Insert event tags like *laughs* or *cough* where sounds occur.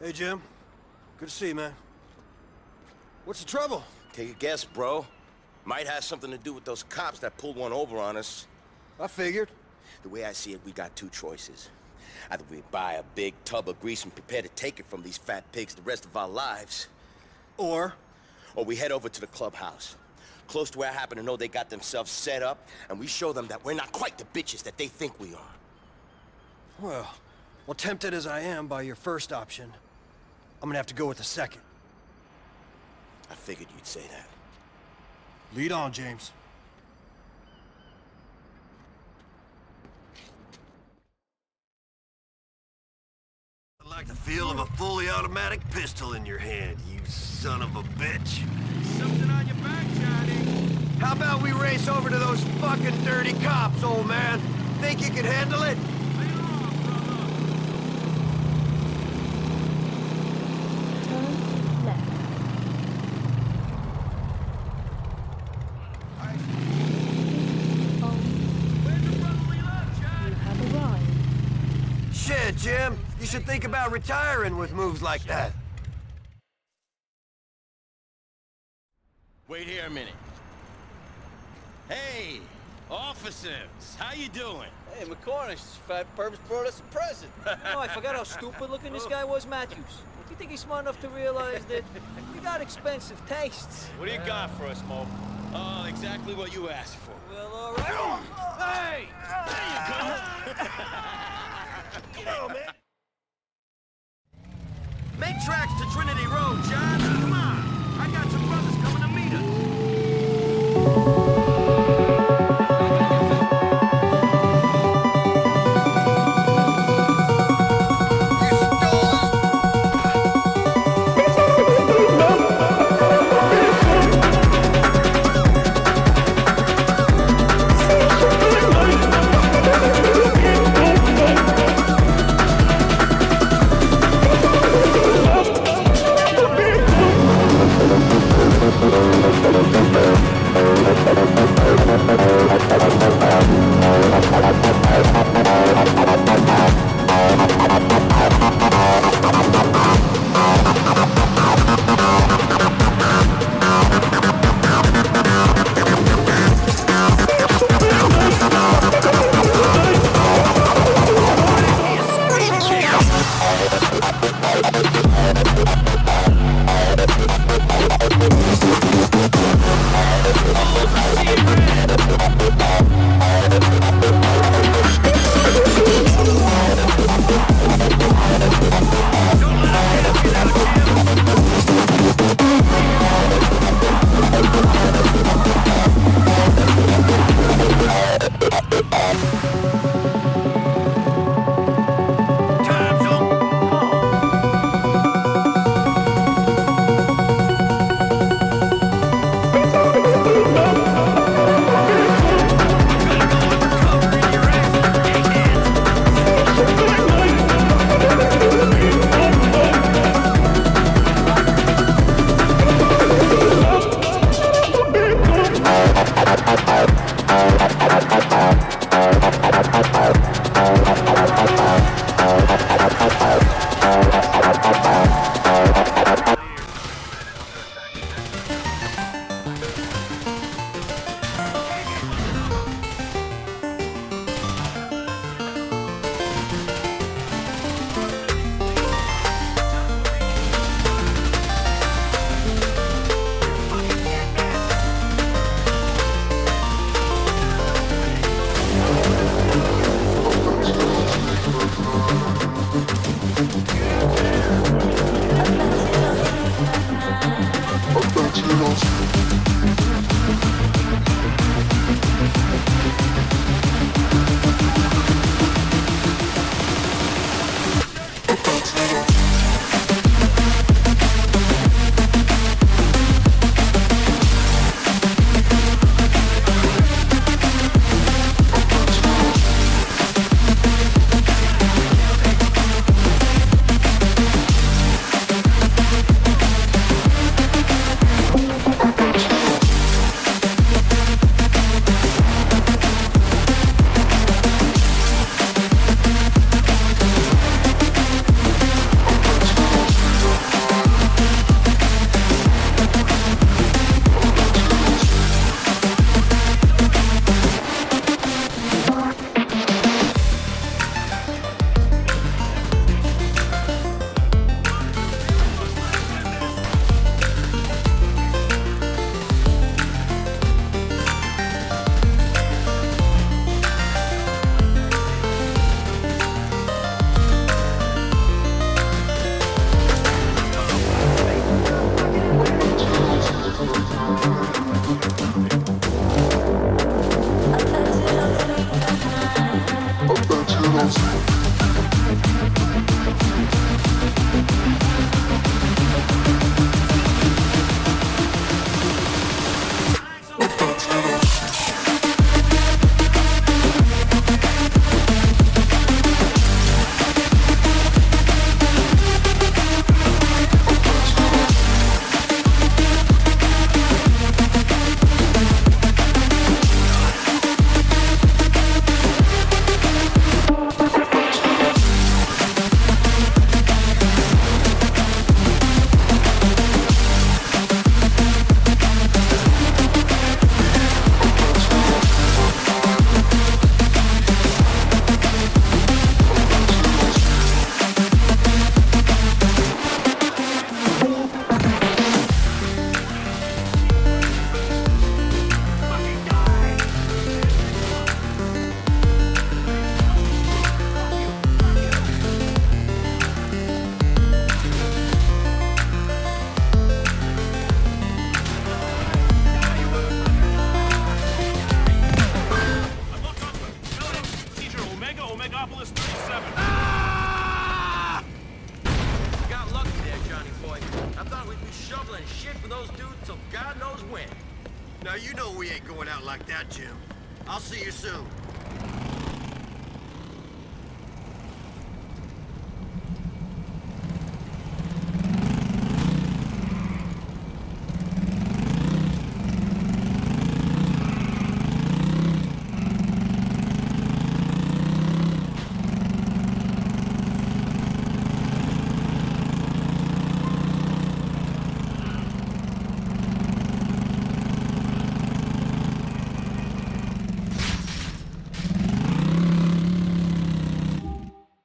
Hey, Jim. Good to see you, man. What's the trouble? Take a guess, bro. Might have something to do with those cops that pulled one over on us. I figured. The way I see it, we got two choices. Either we buy a big tub of grease and prepare to take it from these fat pigs the rest of our lives, Or, or we head over to the clubhouse. Close to where I happen to know they got themselves set up, and we show them that we're not quite the bitches that they think we are. well, well, tempted as I am by your first option, I'm gonna have to go with the second. I figured you'd say that. Lead on, James. I like the feel of a fully automatic pistol in your hand, you son of a bitch. Something on your back, Johnny. How about we race over to those fucking dirty cops, old man? Think you can handle it? Shit, You should think about retiring with moves like that. Wait here a minute. Hey, officers, how you doing? Hey, McCornish, Fat Purpose brought us a present. *laughs* oh, I forgot how stupid looking this guy was, Matthews. Do you think he's smart enough to realize that you got expensive tastes? What do you got for us, Mo? Oh, exactly what you asked for. Well, all right. Hey! *laughs* Make tracks to Trinity Road, John. Time's Now, you know we ain't going out like that, Jim. I'll see you soon.